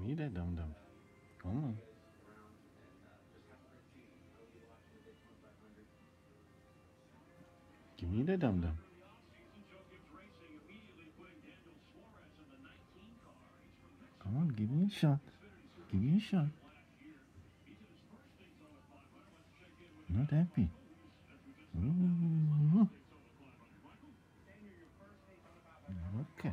Give me that dum dum. Come on. Give me the dum dum. Come on, give me a shot. Give me a shot. Not happy. Ooh. Okay.